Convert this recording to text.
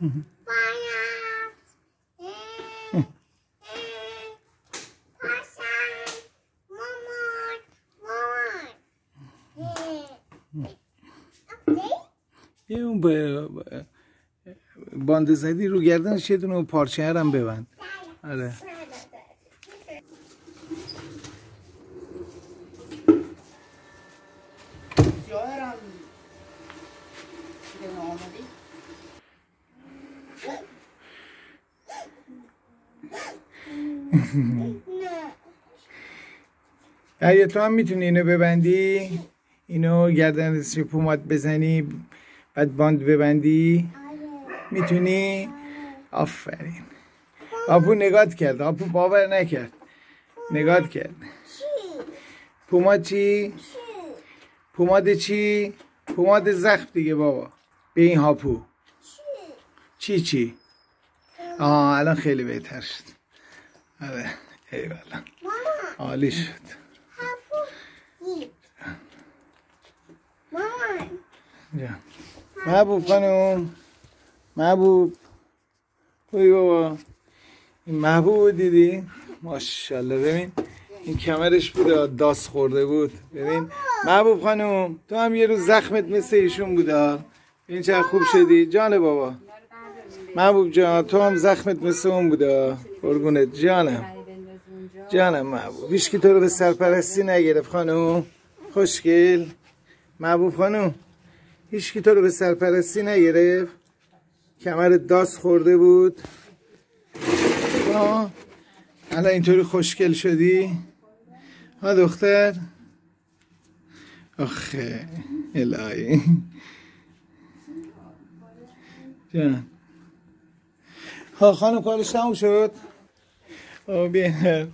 یه اون باند زدی رو گردنش یه دونه پارچه هم ببند. آره. اگه تو هم می‌تونی اینو ببندی؟ اینو گردن پومات بزنی بعد باند ببندی؟ می‌تونی؟ آفرین. آپو نگات کرد آپو باور نکرد. نگات کرد. پوماد چی؟ پوماد چی؟ پوماد زخم دیگه بابا. به این هاپو. چی چی؟ آه الان خیلی بهتر شد. آره ایوالا عالی شد. محبوب خانم. محبوب. اوی بابا؟ این محبوب دیدی؟ ماشاءالله. ببین این کمرش بوده داس خورده بود. ببین محبوب خانم تو هم یه روز زخمت مثل ایشون بوده. این چه خوب شدی. جان بابا. محبوب جان تو هم زخمت مثل اون بوده. قربونت. جانم. جانم محبوب. هیچ تو رو به سرپرستی نگرفت خانم خوشگل. محبوب خانم هیچ تو رو به سرپرستی نگرفت. کمر داس خورده بود. الان اینطوری خوشگل شدی؟ ها دختر. آخه الهی. جان. خانم کارش تموم شد؟ بیا